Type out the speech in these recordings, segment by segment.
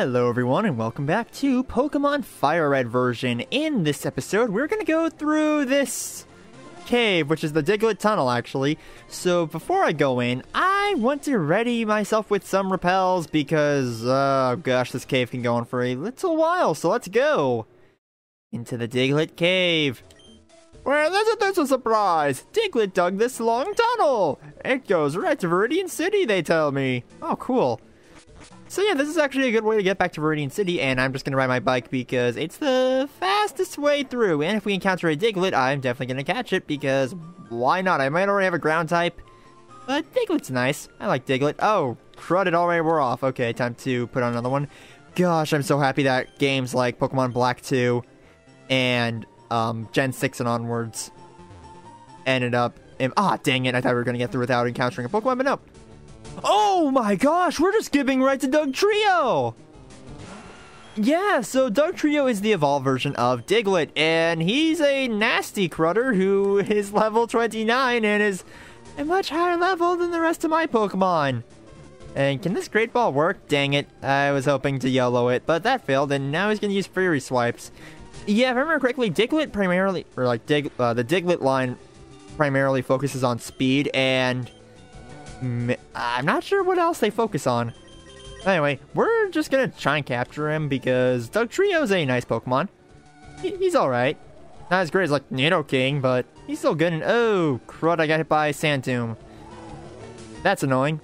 Hello everyone and welcome back to Pokemon Fire Red version. In this episode, we're gonna go through this cave, which is the Diglett Tunnel actually. So before I go in, I want to ready myself with some repels because, oh gosh, this cave can go on for a little while, so let's go! Into the Diglett Cave. Well, isn't this a surprise? Diglett dug this long tunnel! It goes right to Viridian City, they tell me. Oh, cool. So yeah, this is actually a good way to get back to Viridian City, and I'm just gonna ride my bike because it's the fastest way through. And if we encounter a Diglett, I'm definitely gonna catch it because why not? I might already have a ground type, but Diglett's nice. I like Diglett. Oh, crud! It already wore off. Okay, time to put on another one. Gosh, I'm so happy that games like Pokemon Black 2 and um, Gen 6 and onwards ended up. In, ah, dang it! I thought we were gonna get through without encountering a Pokemon, but no. Oh my gosh, we're just skipping right to Dugtrio! Yeah, so Dugtrio is the evolved version of Diglett, and he's a nasty crutter who is level 29 and is a much higher level than the rest of my Pokemon. And can this Great Ball work? Dang it, I was hoping to YOLO it, but that failed, and now he's gonna use Fury Swipes. Yeah, if I remember correctly, Diglett primarily, or like Dig, uh, the Diglett line primarily focuses on speed, and I'm not sure what else they focus on. Anyway, we're just gonna try and capture him because Dugtrio's a nice Pokemon. He, he's alright. Not as great as like Nidoking, but he's still good. And oh, crud, I got hit by Sand Sandtomb. That's annoying.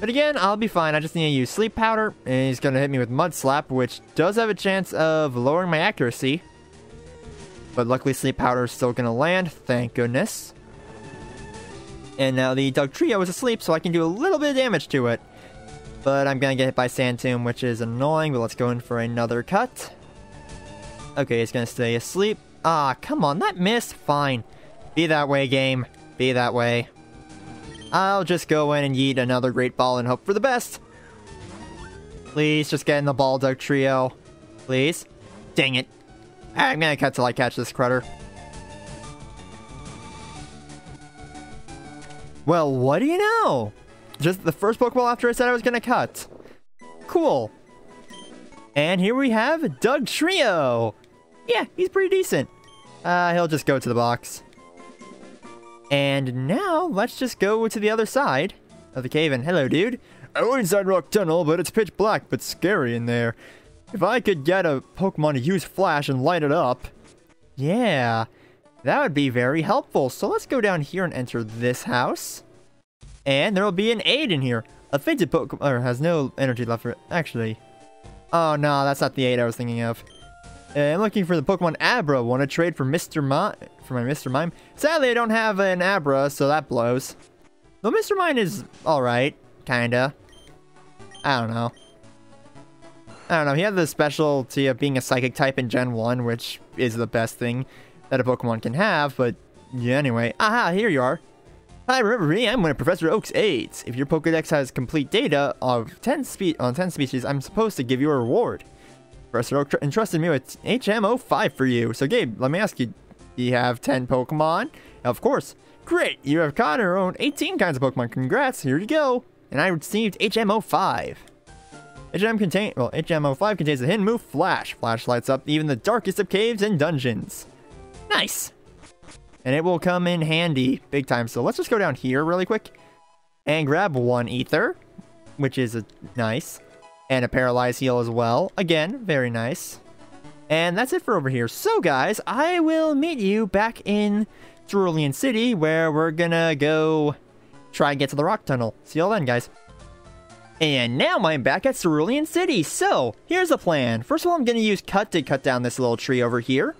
But again, I'll be fine. I just need to use Sleep Powder, and he's gonna hit me with Mud Slap, which does have a chance of lowering my accuracy. But luckily, Sleep Powder is still gonna land, thank goodness. And now the Dugtrio is asleep, so I can do a little bit of damage to it. But I'm gonna get hit by Sandtomb, which is annoying, but let's go in for another cut. Okay, it's gonna stay asleep. Ah, come on, that missed. Fine. Be that way, game. Be that way. I'll just go in and yeet another Great Ball and hope for the best. Please, just get in the ball, Dugtrio. Please. Dang it. I'm gonna cut till I catch this Crutter. Well, what do you know? Just the first Pokeball after I said I was gonna cut. Cool. And here we have Dugtrio. Yeah, he's pretty decent. Uh, he'll just go to the box. And now, let's just go to the other side of the cave. And hello, dude. I went inside Rock Tunnel, but it's pitch black, but scary in there. If I could get a Pokemon to use Flash and light it up, yeah, that would be very helpful. So let's go down here and enter this house. And there will be an aid in here. A fainted Pokemon has no energy left for it. Actually. Oh, no, that's not the aid I was thinking of. Uh, I'm looking for the Pokemon Abra. Want to trade for Mr. Mime? For my Mr. Mime? Sadly, I don't have an Abra, so that blows. Though Mr. Mime is alright. Kinda. I don't know. I don't know. He had the specialty of being a Psychic type in Gen 1, which is the best thing that a Pokemon can have, but yeah, anyway. Aha, here you are. Hi, remember me? I'm one of Professor Oak's aides. If your Pokedex has complete data of 10 spe on 10 species, I'm supposed to give you a reward. Professor Oak entrusted me with HM05 for you. So, Gabe, let me ask you, do you have 10 Pokemon? Of course. Great, you have caught or owned 18 kinds of Pokemon. Congrats, here you go. And I received HM05. HM contain well, HM05 contains a hidden move, Flash. Flash lights up even the darkest of caves and dungeons. Nice. And it will come in handy big time. So let's just go down here really quick and grab one ether, which is a, nice. And a paralyzed heal as well. Again, very nice. And that's it for over here. So guys, I will meet you back in Cerulean City where we're gonna go try and get to the rock tunnel. See y'all then, guys. And now I'm back at Cerulean City. So, here's the plan. First of all, I'm going to use Cut to cut down this little tree over here.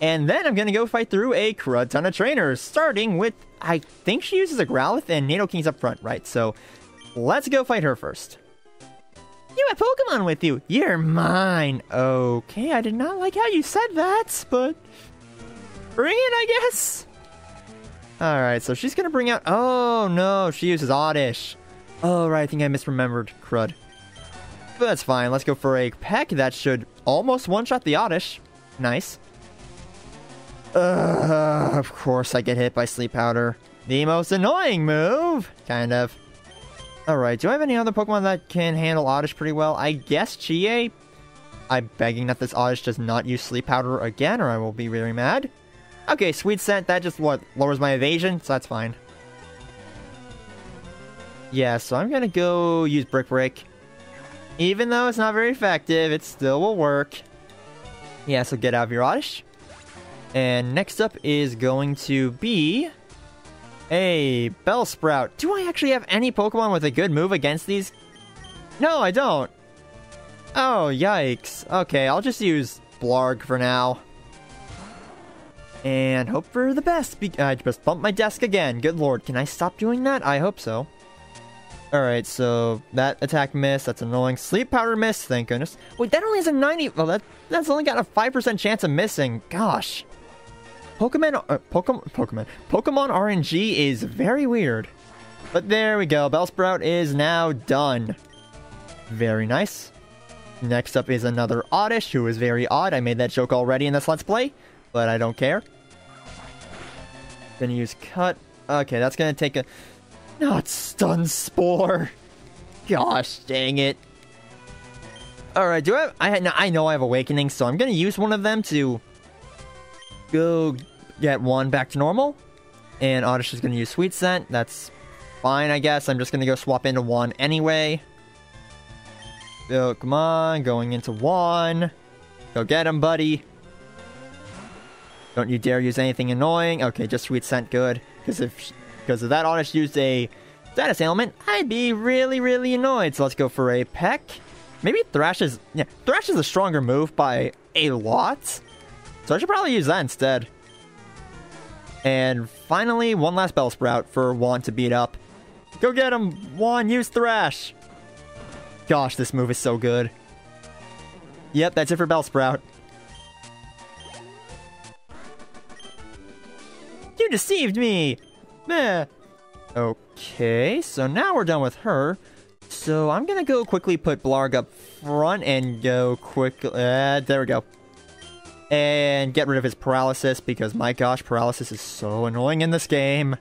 And then I'm going to go fight through a crud ton of trainers, starting with, I think she uses a Growlithe and Nato Nidoking's up front, right? So let's go fight her first. You have Pokemon with you. You're mine. Okay, I did not like how you said that, but bring it, I guess. Alright, so she's going to bring out... Oh, no, she uses Oddish. Oh, right, I think I misremembered. Crud. But that's fine. Let's go for a peck. That should almost one-shot the Oddish. Nice. Of course I get hit by Sleep Powder. The most annoying move! Kind of. Alright, do I have any other Pokemon that can handle Oddish pretty well? I guess Chie. I'm begging that this Oddish does not use Sleep Powder again, or I will be very mad. Okay, Sweet Scent, that just, what, lowers my evasion, so that's fine. Yeah, so I'm gonna go use Brick Break. Even though it's not very effective, it still will work. Yeah, so get out of your Oddish. And next up is going to be... a Bellsprout. Do I actually have any Pokemon with a good move against these? No, I don't. Oh, yikes. Okay, I'll just use Blarg for now. And hope for the best. I just bumped my desk again. Good lord, can I stop doing that? I hope so. Alright, so that attack miss, that's annoying. Sleep powder miss, thank goodness. Wait, that only has a 90... Well, that, that's only got a 5% chance of missing. Gosh. Pokemon... Uh, Pokemon... Pokemon... Pokemon RNG is very weird. But there we go. Bellsprout is now done. Very nice. Next up is another Oddish, who is very odd. I made that joke already in this Let's Play, but I don't care. Gonna use Cut. Okay, that's gonna take a... Not Stun Spore. Gosh dang it. Alright, do I have, I, I know I have Awakening, so I'm gonna use one of them to go get one back to normal. And Oddish is gonna use Sweet Scent. That's fine, I guess. I'm just gonna go swap into one anyway. So, come on, going into one. Go get him, buddy. Don't you dare use anything annoying. Okay, just Sweet Scent, good. Because if because if that Oddish used a status ailment, I'd be really, really annoyed. So let's go for a Peck. Maybe Thrash is... Yeah, Thrash is a stronger move by a lot. So I should probably use that instead. And finally, one last Bellsprout for Juan to beat up. Go get him, Juan, use Thrash. Gosh, this move is so good. Yep, that's it for Bellsprout. You deceived me! Meh. Okay, so now we're done with her. So I'm gonna go quickly put Blarg up front and go quick. Uh, there we go. And get rid of his paralysis because my gosh, paralysis is so annoying in this game.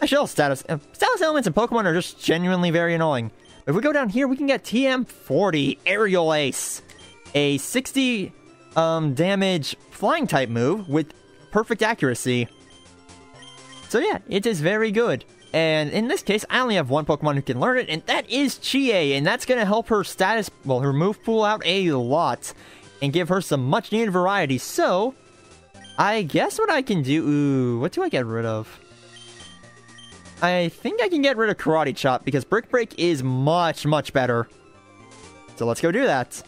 Actually, all status uh, status elements in Pokemon are just genuinely very annoying. If we go down here, we can get TM40 Aerial Ace, a 60 um, damage flying type move with perfect accuracy. So yeah, it is very good. And in this case, I only have one Pokemon who can learn it, and that is Chie, and that's going to help her status, well, her move pool out a lot, and give her some much needed variety. So, I guess what I can do, ooh, what do I get rid of? I think I can get rid of Karate Chop, because Brick Break is much, much better. So let's go do that.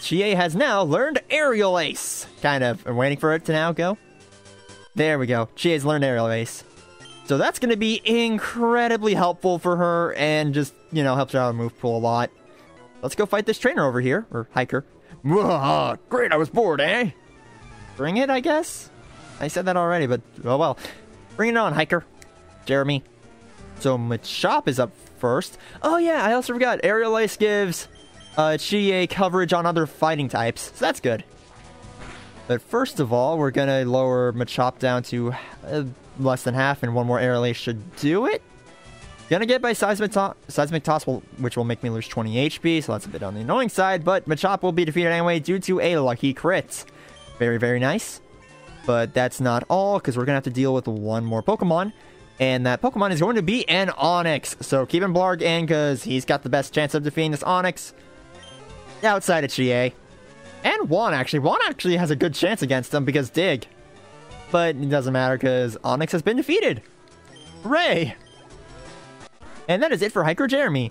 Chie has now learned Aerial Ace. Kind of. I'm waiting for it to now go. There we go. Has learned Aerial Ace. So that's going to be incredibly helpful for her and just, you know, helps her out move pool a lot. Let's go fight this trainer over here, or hiker. great, I was bored, eh? Bring it, I guess? I said that already, but oh well. Bring it on, hiker. Jeremy. So Machop is up first. Oh yeah, I also forgot. Aerial Ace gives uh, coverage on other fighting types, so that's good. But first of all, we're gonna lower Machop down to uh, less than half, and one more Aerial Ace should do it. Gonna get by Seismic, to Seismic Toss, will, which will make me lose 20 HP, so that's a bit on the annoying side, but Machop will be defeated anyway due to a lucky crit. Very, very nice. But that's not all, because we're gonna have to deal with one more Pokemon, and that Pokemon is going to be an Onix. So keeping Blarg in, because he's got the best chance of defeating this Onix outside of Chie. And Juan, actually. Juan actually has a good chance against him because Dig. But it doesn't matter because Onix has been defeated. Hooray! And that is it for Hiker Jeremy.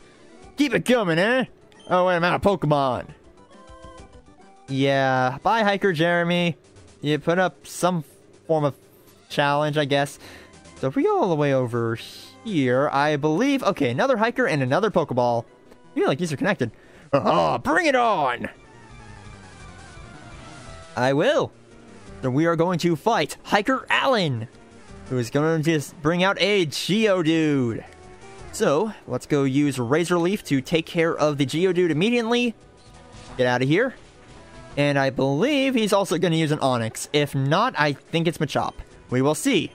Keep it coming, eh? Oh, wait, I'm out of Pokemon. Yeah, bye, Hiker Jeremy. You put up some form of challenge, I guess. So if we go all the way over here, I believe... Okay, another Hiker and another Pokeball. Feel like these are connected. Oh, bring it on! I will. Then we are going to fight Hiker Allen, who is going to just bring out a Geodude. So let's go use Razor Leaf to take care of the Geodude immediately. Get out of here. And I believe he's also going to use an Onix. If not, I think it's Machop. We will see.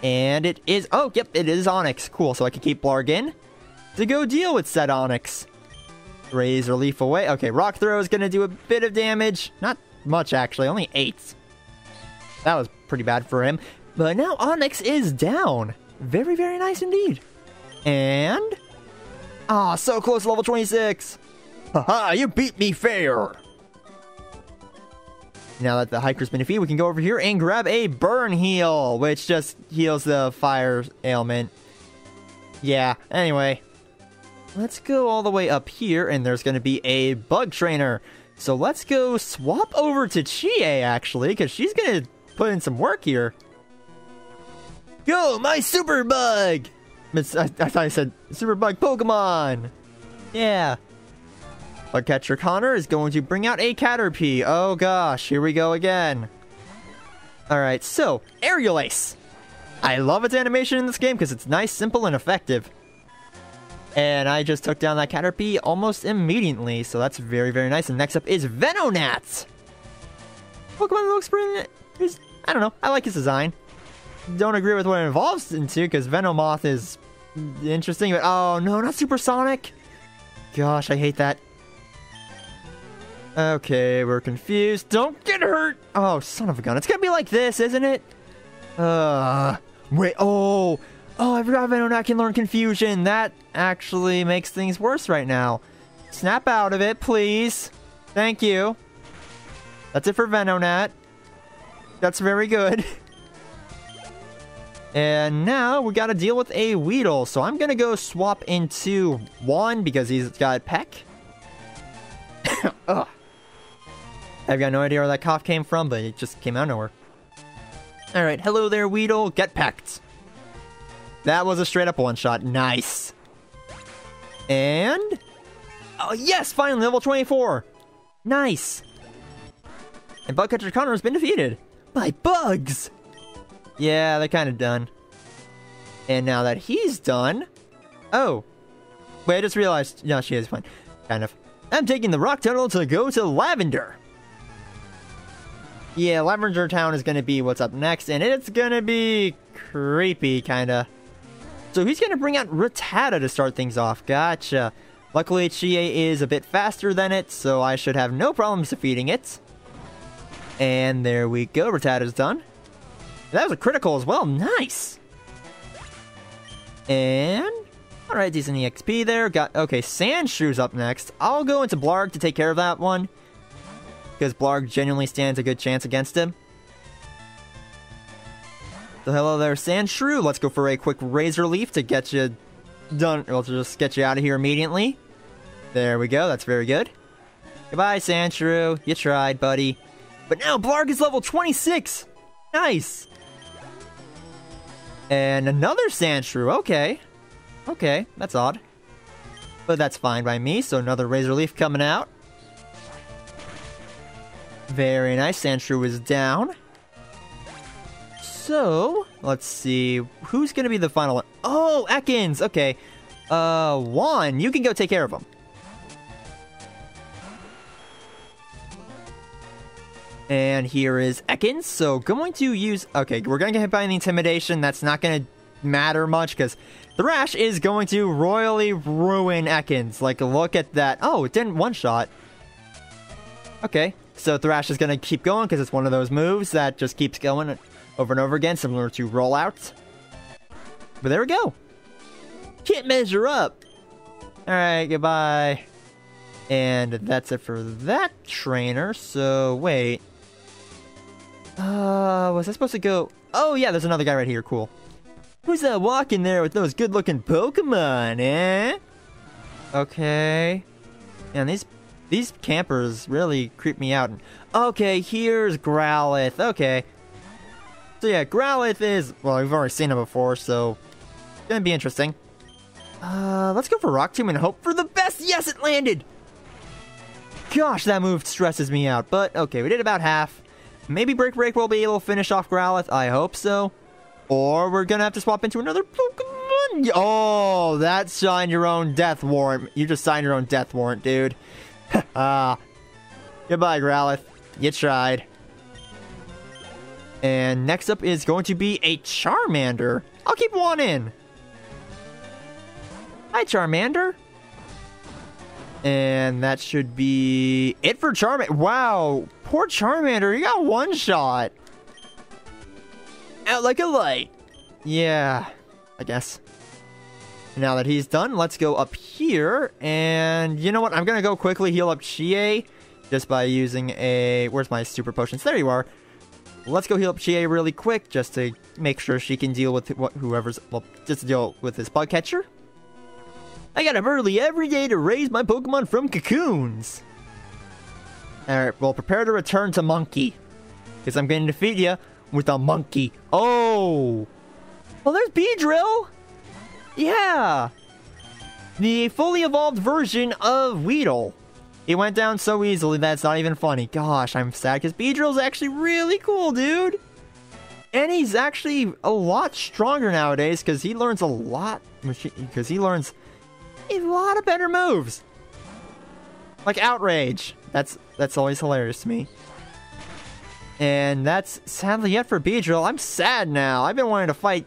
And it is... Oh, yep, it is Onix. Cool, so I can keep Blarg in. to go deal with said Onix. Razor Leaf away. Okay, Rock Throw is going to do a bit of damage. Not much, actually. Only 8. That was pretty bad for him. But now Onix is down. Very, very nice indeed. And... Ah, oh, so close to level 26. Haha, you beat me fair. Now that the hiker's been defeated, we can go over here and grab a burn heal, which just heals the fire ailment. Yeah, anyway. Let's go all the way up here, and there's going to be a bug trainer. So let's go swap over to Chie, actually, because she's going to put in some work here. Go, my super bug! I, I thought I said super bug Pokemon! Yeah. Bug catcher Connor is going to bring out a Caterpie. Oh gosh, here we go again. Alright, so, Aerial Ace. I love its animation in this game because it's nice, simple, and effective. And I just took down that Caterpie almost immediately, so that's very, very nice. And next up is Venonat! Pokemon looks pretty... I don't know, I like his design. Don't agree with what it evolves into, because Venomoth is interesting, but oh no, not Supersonic! Gosh, I hate that. Okay, we're confused. Don't get hurt! Oh, son of a gun. It's gonna be like this, isn't it? Uh, wait, oh, Oh, I forgot Venonat can learn confusion. That actually makes things worse right now. Snap out of it, please. Thank you. That's it for Venonat. That's very good. And now we gotta deal with a Weedle. So I'm gonna go swap into one because he's got Peck. Ugh. I've got no idea where that cough came from, but it just came out of nowhere. Alright, hello there, Weedle. Get pecked. That was a straight up one shot. Nice. And... Oh, yes! Finally, level 24! Nice! And Bugcatcher Connor has been defeated. By bugs! Yeah, they're kind of done. And now that he's done... Oh. Wait, I just realized... No, she is fine. Kind of. I'm taking the rock tunnel to go to Lavender. Yeah, Lavender Town is going to be what's up next, and it's going to be creepy, kind of. So he's going to bring out Rattata to start things off. Gotcha. Luckily, Chie is a bit faster than it, so I should have no problems defeating it. And there we go. Rattata's done. That was a critical as well. Nice. And... Alright, decent EXP there. Got Okay, Sand Sandshrews up next. I'll go into Blarg to take care of that one. Because Blarg genuinely stands a good chance against him. So hello there, Sandshrew. Let's go for a quick Razor Leaf to get you done. Well, just get you out of here immediately. There we go. That's very good. Goodbye, Sandshrew. You tried, buddy. But now Blarg is level 26. Nice. And another Sandshrew. Okay. Okay, that's odd. But that's fine by me. So another Razor Leaf coming out. Very nice. Sandshrew is down. So, let's see. Who's to be the final one? Oh, Ekans! Okay. Uh, Juan, you can go take care of him. And here is Ekans. So, going to use... Okay, we're going to get hit by an Intimidation. That's not going to matter much, because Thrash is going to royally ruin Ekans. Like, look at that. Oh, it didn't one-shot. Okay, so Thrash is going to keep going, because it's one of those moves that just keeps going over and over again, similar to rollouts. But there we go. Can't measure up. Alright, goodbye. And that's it for that trainer. So, wait. Uh, was I supposed to go... Oh, yeah, there's another guy right here. Cool. Who's that walking there with those good-looking Pokemon, eh? Okay. And these these campers really creep me out. Okay, here's Growlithe. Okay. So yeah, Growlithe is, well, we've already seen him before, so it's gonna be interesting. Uh, let's go for Rock Tomb and hope for the best. Yes, it landed! Gosh, that move stresses me out, but okay, we did about half. Maybe Brick Break will be able to finish off Growlithe, I hope so. Or we're gonna have to swap into another Pokemon. Oh, that signed your own death warrant. You just signed your own death warrant, dude. Ah. uh, goodbye, Growlithe. You tried. And next up is going to be a Charmander. I'll keep one in. Hi, Charmander. And that should be it for Charmander. Wow, poor Charmander, he got one shot. Out like a light. Yeah, I guess. Now that he's done, let's go up here. And you know what? I'm going to go quickly heal up Chie just by using a... Where's my super potions? There you are. Let's go heal up Chie really quick just to make sure she can deal with whoever's... Well, just to deal with this bug catcher. I got up early every day to raise my Pokemon from cocoons. Alright, well, prepare to return to Monkey. Because I'm going to defeat you with a monkey. Oh! Well, there's Beedrill! Yeah! The fully evolved version of Weedle. It went down so easily that's not even funny. Gosh, I'm sad because Beedrill's actually really cool, dude. And he's actually a lot stronger nowadays because he learns a lot. Because he learns a lot of better moves. Like Outrage. That's that's always hilarious to me. And that's sadly it for Beedrill. I'm sad now. I've been wanting to fight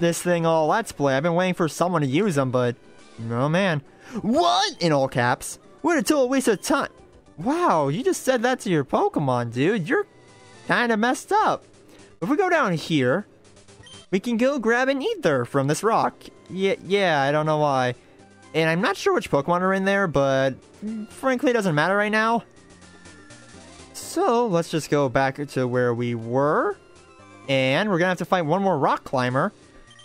this thing all Let's Play. I've been waiting for someone to use them, but... Oh, man. What? In all caps. What a total waste of time. Wow, you just said that to your Pokemon, dude. You're kind of messed up. If we go down here, we can go grab an Ether from this rock. Yeah, yeah, I don't know why. And I'm not sure which Pokemon are in there, but frankly, it doesn't matter right now. So, let's just go back to where we were. And we're going to have to fight one more rock climber.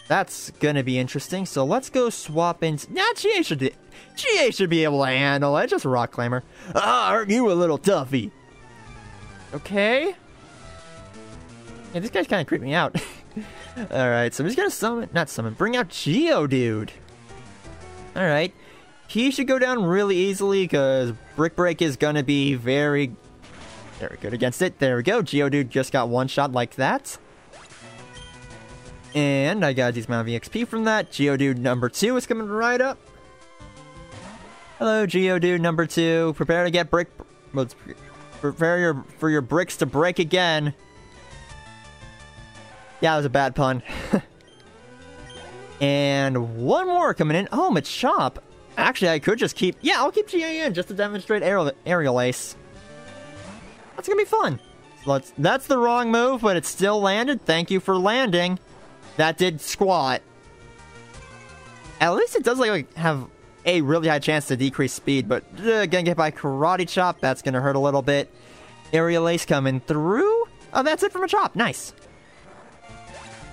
That's gonna be interesting. So let's go swap in. Nah, GA should be, GA should be able to handle it. Just a rock climber. Ah, aren't you a little toughy? Okay. Yeah, this guy's kind of creeping me out. All right, so I'm just gonna summon, not summon, bring out Geodude. All right, he should go down really easily because Brick Break is gonna be very, very good against it. There we go. Geodude just got one shot like that. And I got a decent amount of EXP from that. Geodude number two is coming right up. Hello, Geodude number two. Prepare to get brick. Prepare your for your bricks to break again. Yeah, that was a bad pun. and one more coming in. Oh, it's Machop. Actually, I could just keep... Yeah, I'll keep GAN just to demonstrate aerial, aerial ace. That's gonna be fun. Let's, that's the wrong move, but it still landed. Thank you for landing. That did squat. At least it does like have a really high chance to decrease speed, but uh, gonna get by Karate Chop. That's gonna hurt a little bit. Aerial Ace coming through. Oh, that's it from a chop. Nice.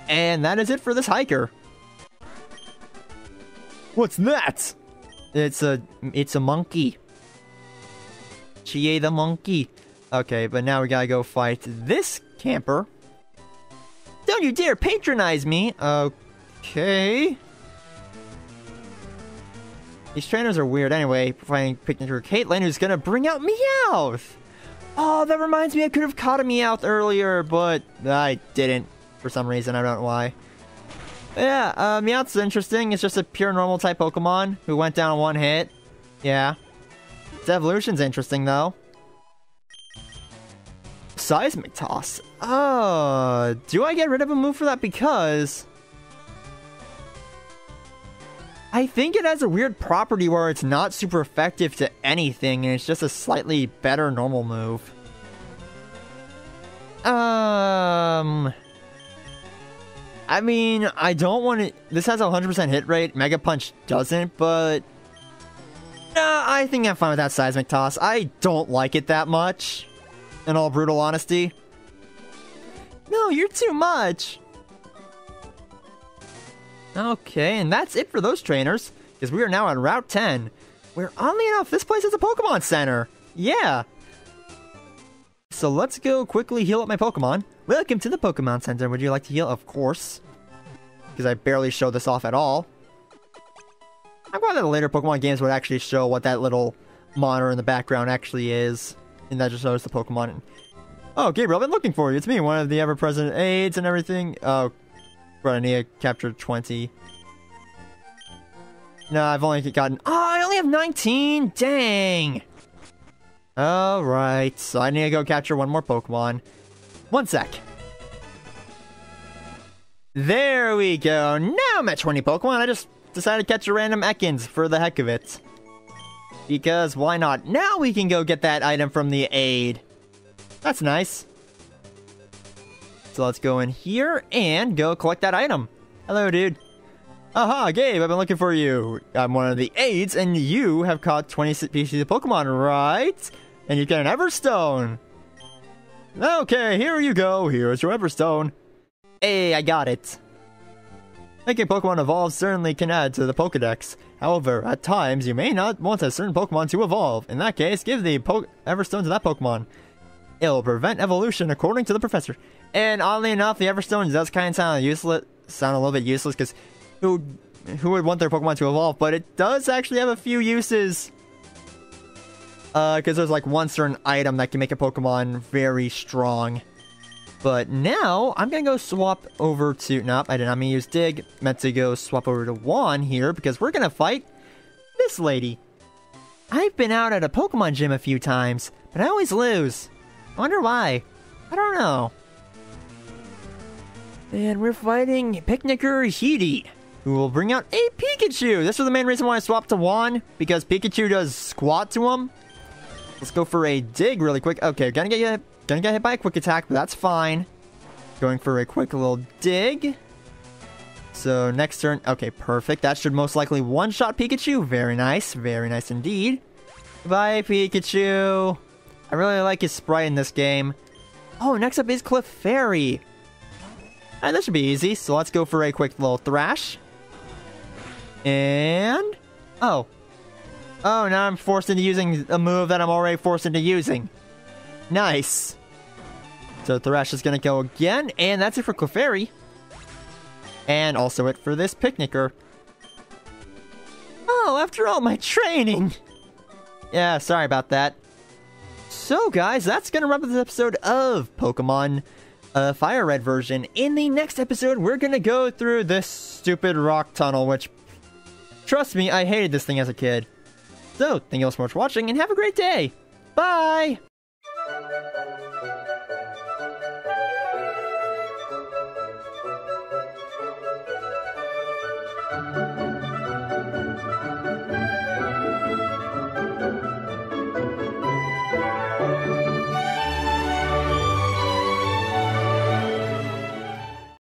And that is it for this hiker. What's that? It's a it's a monkey. Chie the monkey. Okay, but now we gotta go fight this camper. Don't you dare patronize me! Okay... These trainers are weird anyway, providing picking through Caitlin, who's gonna bring out Meowth! Oh, that reminds me, I could have caught a Meowth earlier, but I didn't for some reason, I don't know why. Yeah, uh, Meowth's interesting. It's just a pure normal type Pokemon who went down one hit. Yeah. Its evolution's interesting, though. Seismic Toss. Oh, do I get rid of a move for that? Because... I think it has a weird property where it's not super effective to anything, and it's just a slightly better normal move. Um... I mean, I don't want to... This has a 100% hit rate, Mega Punch doesn't, but... Nah, I think I'm fine with that Seismic Toss. I don't like it that much in all brutal honesty. No, you're too much. Okay, and that's it for those trainers, because we are now on Route 10, where oddly enough, this place is a Pokemon Center. Yeah. So let's go quickly heal up my Pokemon. Welcome to the Pokemon Center. Would you like to heal? Of course. Because I barely show this off at all. I'm glad that the later Pokemon games would actually show what that little monitor in the background actually is. And that just shows the Pokemon. Oh, Gabriel, I've been looking for you. It's me, one of the ever-present aides and everything. Oh, bro, I need to capture 20. No, I've only gotten... Oh, I only have 19! Dang! Alright, so I need to go capture one more Pokemon. One sec. There we go. Now I'm at 20 Pokemon. I just decided to catch a random Ekans for the heck of it. Because why not? Now we can go get that item from the aid. That's nice. So let's go in here and go collect that item. Hello, dude. Aha, Gabe, I've been looking for you. I'm one of the aides, and you have caught 20 species of Pokemon, right? And you get an Everstone. Okay, here you go. Here's your Everstone. Hey, I got it. Making Pokemon evolve certainly can add to the Pokedex. However, at times, you may not want a certain Pokemon to evolve. In that case, give the po Everstone to that Pokemon. It'll prevent evolution, according to the professor. And oddly enough, the Everstone does kind of sound useless, sound a little bit useless, because who, who would want their Pokemon to evolve? But it does actually have a few uses. Uh, because there's like one certain item that can make a Pokemon very strong. But now, I'm gonna go swap over to... Nope, I did not mean to use Dig. Meant to go swap over to Juan here, because we're gonna fight this lady. I've been out at a Pokemon gym a few times, but I always lose. I wonder why. I don't know. And we're fighting Picnicker Heidi, who will bring out a Pikachu. This was the main reason why I swapped to Juan, because Pikachu does squat to him. Let's go for a dig really quick. Okay, gonna get hit, gonna get hit by a quick attack, but that's fine. Going for a quick little dig. So next turn, okay, perfect. That should most likely one-shot Pikachu. Very nice, very nice indeed. Bye, Pikachu. I really like his sprite in this game. Oh, next up is Clefairy. Alright, that should be easy. So let's go for a quick little thrash. And... Oh. Oh, now I'm forced into using a move that I'm already forced into using. Nice. So Thrash is going to go again, and that's it for Clefairy. And also it for this Picnicker. Oh, after all my training! Yeah, sorry about that. So guys, that's going to wrap up this episode of Pokemon uh, Fire Red version. In the next episode, we're going to go through this stupid rock tunnel, which, trust me, I hated this thing as a kid. So, thank you all so much for watching, and have a great day! Bye!